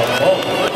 Oh, oh.